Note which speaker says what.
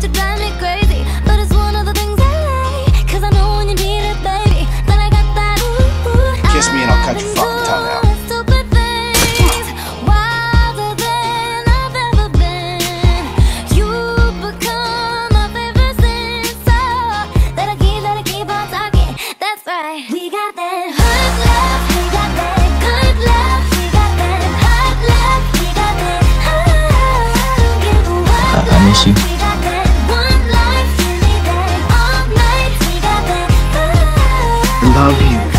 Speaker 1: to drive me crazy, but it's one of the things I like. Cause I know when you need it, baby, then I got that ooh. ooh.
Speaker 2: Kiss me and I'll cut your fucking tongue out.
Speaker 1: Wilder I've ever how you.